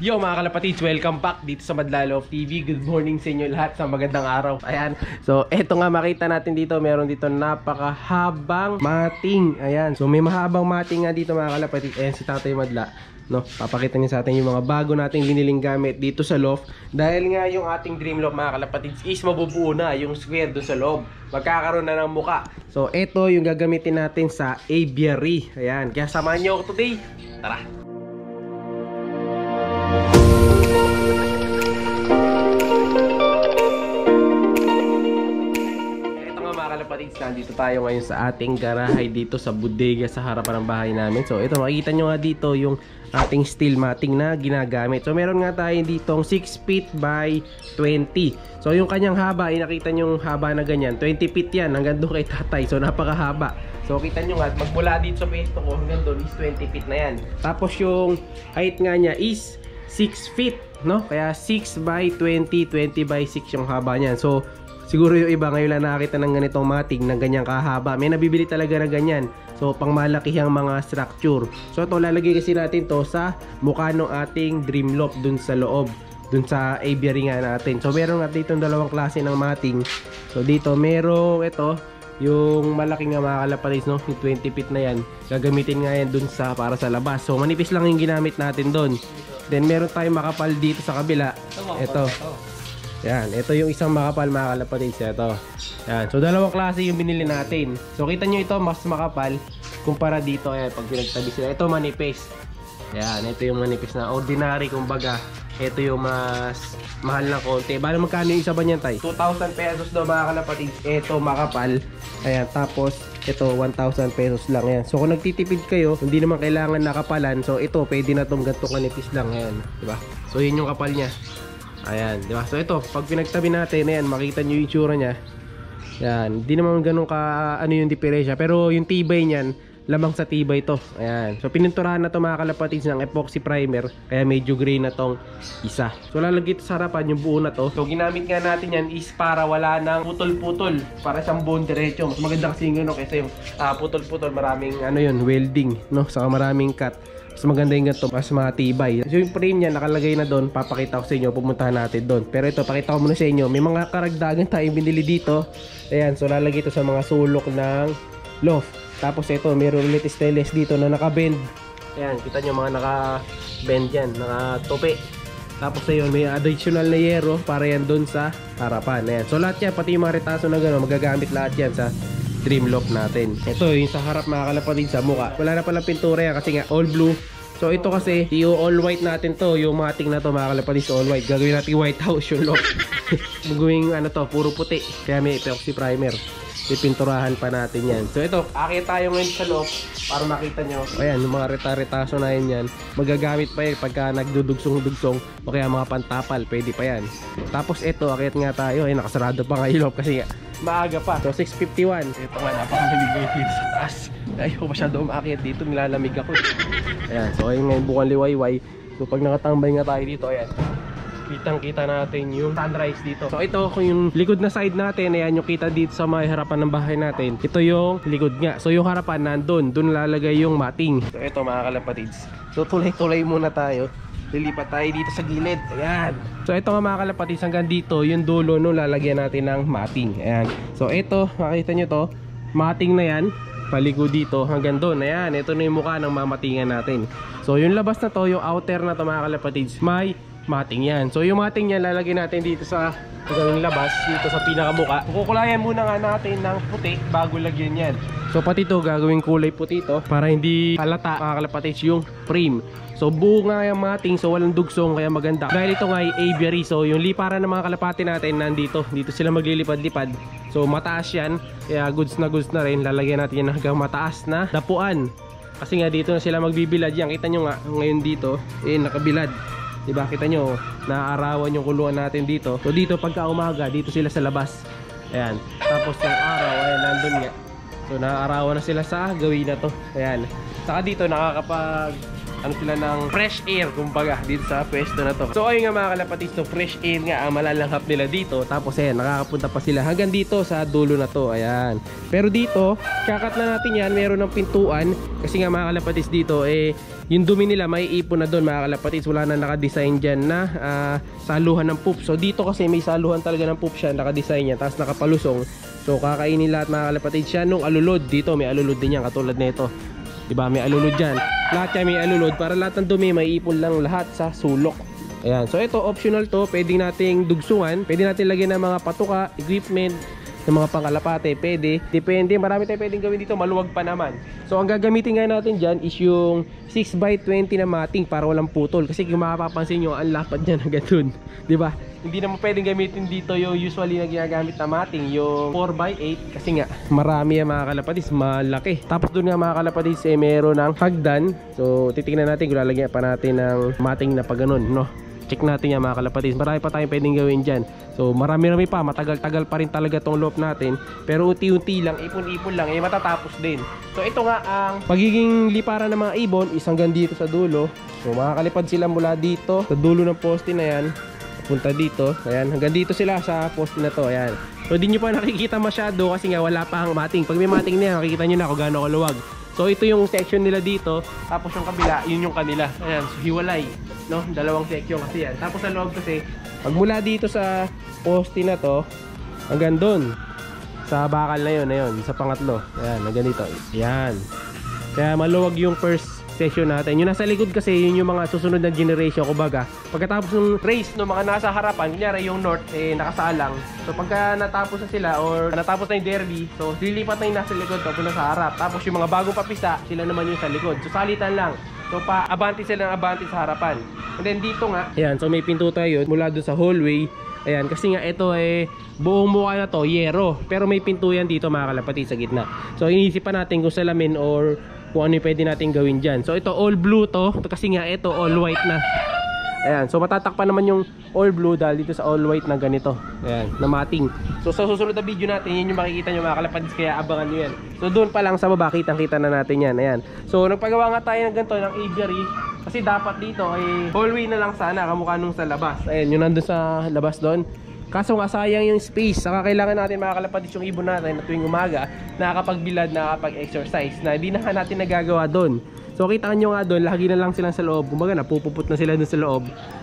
Yo mga kalapatids, welcome back dito sa Madlalo of TV. Good morning sa inyo lahat sa magandang araw. Ayan. So, eto nga makita natin dito, meron dito napakahabang mating. Ayan. So, may mahabang mating nga dito mga kalapatids. Ayan si Tatay Madla. No, papakita niya sa atin yung mga bago nating biniling gamit dito sa loft. Dahil nga yung ating dream loft mga kalapatids is mabubuo na yung square doon sa loob. Magkakaroon na ng muka. So, eto yung gagamitin natin sa aviary. Ayan. Kaya samahan niyo ako today. Tara! Kalapatids, nandito tayo ngayon sa ating garahe dito sa bodega sa harapan ng bahay namin. So ito makikita nyo nga dito yung ating steel matting na ginagamit. So meron nga tayo ditong 6 feet by 20. So yung kanyang haba, ay nakita nyo yung haba na ganyan. 20 feet yan hanggang doon kay tatay. So napakahaba. So kita nyo nga, magmula dito sa pwesto ko hanggang doon is 20 feet na yan. Tapos yung height nga niya is 6 feet, no? Kaya 6 by 20, 20 by 6 yung haba niyan. So, siguro yung iba ngayon lang nakakita ng ganitong mating ng ganyang kahaba. May nabibili talaga na ganyan. So, pangmalakihang mga structure. So, ito lalagay kasi natin to sa mukha ng ating dream loft dun sa loob dun sa aviary nga natin. So, meron nga dito dalawang klase ng mating. So, dito merong ito, yung malaking nga mga kalapatids, no? Yung 20 feet na yan. Gagamitin nga yan dun sa para sa labas. So, manipis lang yung ginamit natin dun. Then meron tayong makapal dito sa kabila. Ito. Yan, ito yung isang makapal mga kalapatids. Ito. Yan. So dalawang klase yung binili natin. So kita nyo ito mas makapal kumpara dito. Ayan, pag pinagtabi sila. Ito manipis. Yan, ito yung manipis na ordinary kumbaga. Ito yung mas mahal na konti. Bala magkano yung isa ba niyan tay? 2,000 pesos daw mga kalapatids. Ito makapal. Ayan, tapos ito 1,000 pesos lang yan. So kung nagtitipid kayo, hindi naman kailangan nakapalan. So ito pwede na tong ganito kanipis lang yan, di ba? So yun yung kapal niya. Ayan, di ba? So ito, pag pinagtabi natin, ayan, makita niyo yung itsura niya. Yan, hindi naman ganun ka ano yung diferensya, pero yung tibay niyan, lamang sa tibay to. Ayan. So pininturahan na to mga kalapatids ng epoxy primer, kaya medyo gray na tong isa. So lalagay ito sa harapan yung buo na to. So ginamit nga natin yan is para wala nang putol-putol, para siyang buong diretso. Mas maganda kasi yung gano'n kasi yung ah, putol-putol, maraming ano yun, welding, no? Saka maraming cut. Mas maganda yung ganito, mas matibay. So yung frame niya nakalagay na doon, papakita ko sa inyo, pumuntahan natin doon. Pero ito, pakita ko muna sa inyo, may mga karagdagan tayong binili dito. Ayan, so lalagay ito sa mga sulok ng loft. Tapos ito, mayroon ulit stainless dito na naka-bend. Ayan, kita nyo mga naka-bend yan, naka-tope. Tapos ayun, may additional na yero para yan doon sa harapan. Ayan. So lahat yan, pati yung mga retaso na gano'n, magagamit lahat yan sa dream loft natin. Ito, yung sa harap mga kalapatid sa mukha. Wala na palang pintura yan kasi nga all blue. So ito kasi, yung all white natin to, yung mating na to mga kalapatid all white. Gagawin natin white house yung loft. Gagawin ano to, puro puti. Kaya may epoxy primer pipinturahan pa natin yan. So ito, akit tayo ngayon sa loob para makita nyo. Ayan, yung mga reta-retaso na yun yan. Magagamit pa yan pagka nagdudugsong-dugsong o kaya mga pantapal, pwede pa yan. Tapos ito, akit nga tayo. Ay, nakasarado pa nga loob kasi nga, maaga pa. So 6.51. Ito nga, napakalamig ngayon dito sa taas. Ayaw masyado umakit dito, nilalamig ako. Ayan, so ayun ngayon bukang liwayway. So pag nakatambay nga tayo dito, ayan, kitang kita natin yung sunrise dito. So ito kung yung likod na side natin ayan yung kita dito sa may harapan ng bahay natin ito yung likod nga. So yung harapan nandun. Dun lalagay yung mating so ito mga kalapatids. So tulay tulay muna tayo. Lilipat tayo dito sa gilid. Ayan. So ito nga mga kalapatids hanggang dito yung dulo no lalagyan natin ng mating ayan. So ito makita nyo to. Mating na yan. Paligo dito hanggang doon ayan ito na yung mukha ng mamatingan natin. So yung labas na to yung outer na to mga kalapatids may mating yan. So yung mating yan lalagay natin dito sa gawing labas, dito sa pinakamuka. Kukulayan muna nga natin ng puti bago lagyan yan. So pati to gagawing kulay puti to para hindi halata mga kalapatids yung frame. So buo nga yung mating so walang dugsong kaya maganda. Dahil ito nga ay aviary so yung liparan ng mga kalapati natin nandito. Dito sila maglilipad-lipad. So mataas yan kaya goods na goods na rin. Lalagyan natin yan hanggang mataas na dapuan. Kasi nga dito na sila magbibilad yan. Kita nyo nga ngayon dito eh nakabilad. Diba kita nyo naaarawan yung kulungan natin dito. So dito pagka umaga dito sila sa labas. Ayan. Tapos ng araw ayan nandun nga. So naaarawan na sila sa gawin na to. Ayan. Saka dito nakakapag ano sila ng fresh air kumbaga dito sa pwesto na to. So ayun nga mga kalapatis, so fresh air nga ang malalanghap nila dito. Tapos ayan, nakakapunta pa sila hanggang dito sa dulo na to. Ayan. Pero dito, kakat na natin yan, meron ng pintuan kasi nga mga kalapatis dito eh yung dumi nila may ipon na doon mga kalapatis wala na nakadesign dyan na uh, saluhan ng poop so dito kasi may saluhan talaga ng poop siya nakadesign niya tapos nakapalusong so kakainin lahat mga kalapatis siya nung alulod dito may alulod din yan katulad nito diba may alulod dyan. Lahat yan may alulod para lahat ng dumi may ipon lang lahat sa sulok. Ayan. So ito optional to. Pwedeng nating dugsungan. Pwede natin lagyan ng mga patuka equipment ng mga pangkalapate, pwede. Depende, marami tayong pwedeng gawin dito, maluwag pa naman. So ang gagamitin nga natin dyan is yung 6x20 na mating para walang putol. Kasi kung makapapansin nyo, ang lapad niya na ganun. ba? Diba? Hindi naman pwedeng gamitin dito yung usually na ginagamit na mating, yung 4x8. Kasi nga, marami ang mga kalapatis, malaki. Tapos doon nga mga kalapatis, eh, meron ng hagdan. So titingnan natin kung lalagyan pa natin ng mating na pag no? Check natin yan mga kalapatis marami pa tayong pwedeng gawin dyan. So marami rami pa. Matagal-tagal pa rin talaga tong loop natin. Pero unti-unti lang ipon-ipon lang eh matatapos din. So ito nga ang pagiging liparan ng mga ibon isang dito sa dulo. So makakalipad sila mula dito sa dulo ng poste na yan. Punta dito. Ayan hanggang dito sila sa poste na to. Ayan. So di nyo pa nakikita masyado kasi nga wala pa ang mating. Pag may mating na yan nakikita nyo na kung gaano kaluwag So ito yung section nila dito, tapos yung kabila, yun yung kanila. Ayan, so hiwalay, no? Dalawang section kasi yan. Tapos sa loob kasi, pag mula dito sa poste na to, hanggang doon, sa bakal na yun, na yun, sa pangatlo. Ayan, hanggang dito. Ayan. Kaya maluwag yung first session natin. Yung nasa likod kasi, yun yung mga susunod na generation, kumbaga. Pagkatapos ng race no mga nasa harapan, kunyari yung north, eh, nakasalang. So pagka natapos na sila, or natapos na yung derby, so lilipat na yung nasa likod, papunta sa harap. Tapos yung mga bagong papisa, sila naman yung sa likod. So salitan lang. So pa abante sila ng abante sa harapan. And then dito nga, ayan, so may pinto tayo mula doon sa hallway. Ayan, kasi nga ito eh buong mukha na to, yero. Pero may pinto yan dito mga kalapati sa gitna. So iniisip pa natin kung salamin or kung ano yung pwede natin gawin dyan. So ito all blue to. Kasi nga ito all white na. Ayan so matatakpan naman yung all blue dahil dito sa all white na ganito. Ayan na mating so sa susunod na video natin yun yung makikita nyo mga kalapadis kaya abangan nyo yan. So doon pa lang sa baba kitang kita na natin yan. Ayan. So nagpagawa nga tayo ng ganito ng aviary kasi dapat dito ay hallway na lang sana kamukha nung sa labas. Ayan yung nandun sa labas doon Kaso nga sayang yung space. Saka kailangan natin mga kalapatis yung ibon natin na tuwing umaga nakakapagbilad, nakakapag-exercise na hindi na natin nagagawa doon. So kita nyo nga doon, lagi na lang sila sa loob. Kumbaga napupuput na sila doon sa loob.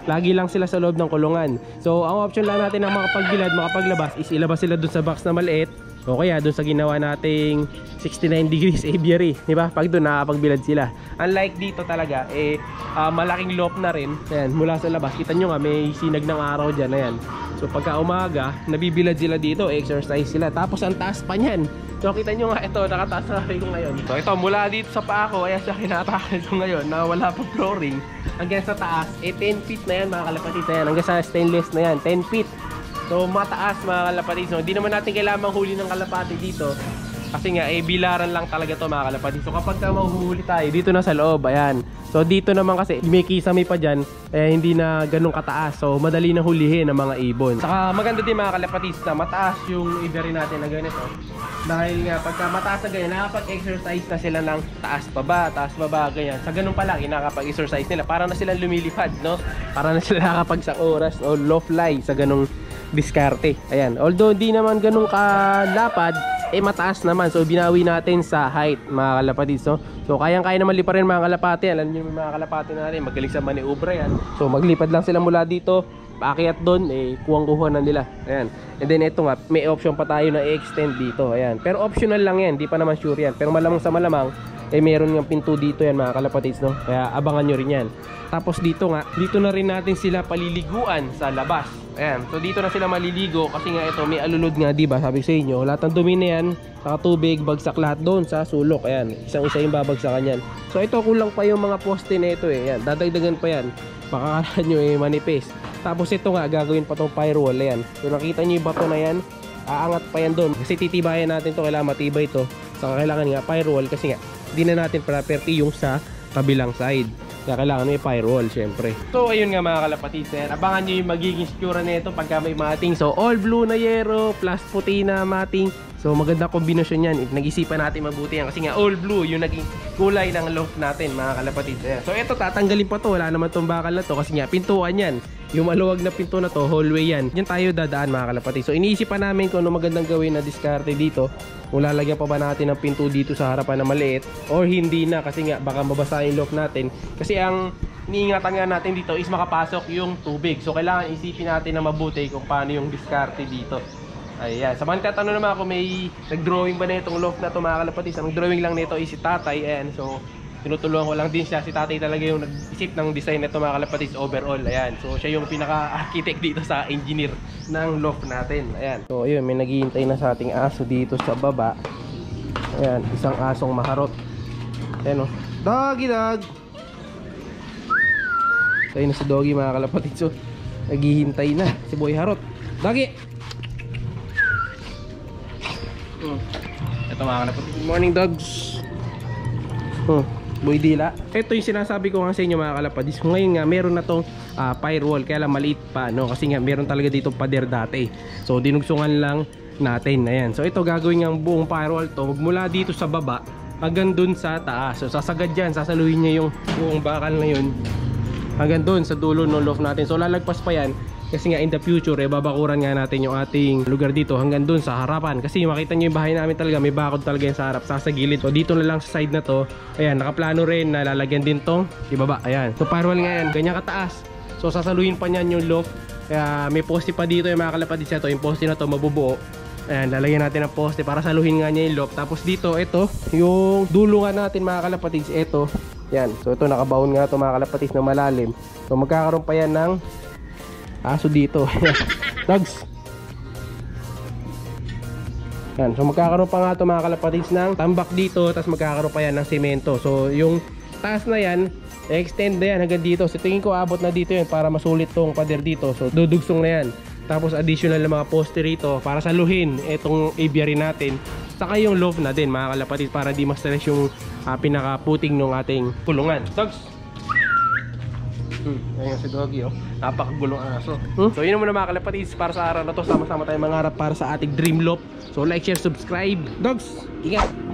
Lagi lang sila sa loob ng kulungan. So ang option lang natin na makapagbilad, makapaglabas is ilabas sila doon sa box na maliit o kaya doon sa ginawa nating 69 degrees aviary, di ba? Pag doon nakakapagbilad sila. Unlike dito talaga, eh uh, malaking loop na rin. Ayan, mula sa labas. Kita nyo nga may sinag ng araw diyan, ayan. So pagka umaga, nabibilad sila dito, exercise sila. Tapos ang taas pa niyan. So kita nyo nga ito, nakataas na ko ngayon. So ito, mula dito sa paa ko, ayan siya kinatakal ko ngayon na wala pa flooring. Hanggang sa taas, eh 10 feet na yan mga kalapatid na yan. Hanggang sa stainless na yan, 10 feet. So mataas mga kalapati. So hindi naman natin kailangan huli ng kalapati dito. Kasi nga eh bilaran lang talaga to mga kalapati. So kapag ka mahuhuli tayo dito na sa loob, ayan. So dito naman kasi may kisame pa dyan, eh hindi na ganun kataas. So madali na hulihin ng mga ibon. Saka maganda din mga kalapatis na mataas yung ibery natin na ganito. Dahil nga pagka mataas na ganyan, nakapag-exercise na sila ng taas pa ba, taas pa ba, ganyan. Sa ganun pa lang, nakapag-exercise nila. Para na sila lumilipad, no? Para na sila nakapag sa oras o low fly sa ganung diskarte. Ayan. Although hindi naman ganun kalapad, eh mataas naman. So binawi natin sa height mga kalapati. So, so kayang-kaya naman liparin mga kalapati. Alam niyo mga kalapati natin, magaling sa maniobra yan. So maglipad lang sila mula dito, paakyat doon, eh kuwang-kuha na nila. Ayan. And then ito nga, may option pa tayo na i-extend dito. Ayan. Pero optional lang yan, di pa naman sure yan. Pero malamang sa malamang, eh meron ng pinto dito yan mga kalapatids no? Kaya abangan nyo rin yan. Tapos dito nga dito na rin natin sila paliliguan sa labas. Ayan so dito na sila maliligo kasi nga ito may alulod nga diba sabi sa inyo lahat ng dumi na yan saka tubig bagsak lahat doon sa sulok. Ayan isang isa yung babagsakan yan. So ito kulang pa yung mga poste na ito eh. Ayan dadagdagan pa yan. Baka nyo eh manipis. Tapos ito nga gagawin pa tong firewall ayan. So nakita nyo yung bato na yan aangat pa yan doon. Kasi titibayan natin to kailangan matibay to. Saka kailangan nga firewall kasi nga di na natin property yung sa kabilang side. Kaya kailangan may firewall syempre. So ayun nga mga kalapati sir. Abangan nyo yung magiging secure nito pagka may mating. So all blue na yero plus puti na mating so So maganda kombinasyon yan. Nag-isipan natin mabuti yan kasi nga all blue yung naging kulay ng loft natin mga kalapatid. So ito tatanggalin pa to. Wala naman tong bakal na to kasi nga pintuan yan. Yung maluwag na pinto na to, hallway yan. Yan tayo dadaan mga kalapatid. So iniisip pa namin kung ano magandang gawin na diskarte dito. Kung lalagyan pa ba natin ng pinto dito sa harapan na maliit or hindi na kasi nga baka mabasa yung loft natin. Kasi ang iniingatan nga natin dito is makapasok yung tubig. So kailangan isipin natin na mabuti kung paano yung diskarte dito. Ayan. Sa mga tatanong naman ako may nag-drawing ba na itong loft na ito mga kalapatis. Ang drawing lang nito is si tatay. Ayan. So tinutulungan ko lang din siya. Si tatay talaga yung nag-isip ng design nito mga kalapatis overall. Ayan. So siya yung pinaka-architect dito sa engineer ng loft natin. Ayan. So ayun, may naghihintay na sa ating aso dito sa baba. Ayan, isang asong maharot. Ayan o. Doggy dog! Ayun na si Doggy mga kalapatid. So naghihintay na si Boy Harot. Doggy! Hmm. Ito mga kalapatid. Good morning dogs! Hmm. Boy Dila. Ito yung sinasabi ko nga sa inyo mga kalapadis. Ngayon nga meron na tong ah, firewall kaya lang maliit pa no kasi nga meron talaga dito pader dati. So dinugsungan lang natin. Ayan. So ito gagawin ng buong firewall to mula dito sa baba hanggang dun sa taas. So sasagad yan, sasaluhin niya yung buong bakal na yun hanggang dun sa dulo ng loft natin. So lalagpas pa yan kasi nga in the future eh babakuran nga natin yung ating lugar dito hanggang dun sa harapan. Kasi makita nyo yung bahay namin talaga may bakod talaga yan sa harap sa gilid. So dito na lang sa side na to. Ayan nakaplano rin na lalagyan din tong ibaba. Ayan. So firewall nga yan. Ganyan kataas. So sasaluhin pa niyan yung loft kaya may poste pa dito yung mga kalapatid sa to. Yung poste na to mabubuo. Ayan, lalagyan natin ng poste para saluhin nga niya yung loft. Tapos dito, ito, yung dulo nga natin mga kalapatids, ito. Yan, so ito nakabaon nga ito mga kalapatids na malalim. So magkakaroon pa yan ng aso dito. Dogs! Yan, so magkakaroon pa nga ito mga kalapatids ng tambak dito, tapos magkakaroon pa yan ng semento. So yung taas na yan, extend na yan hanggang dito. So tingin ko abot na dito yan para masulit tong pader dito. So dudugsong na yan. Tapos additional na mga poste rito para saluhin itong aviary natin. Saka yung loft na din mga kalapatid para di ma-stress yung ah, pinaka-puting ng ating pulungan. Dogs! Hmm, ayun si Doggy oh. Napakagulong aso. Hmm? So yun naman mga kalapatids para sa araw na to. Sama-sama tayong mangarap para sa ating dream loft. So like, share, subscribe. Dogs! Ingat!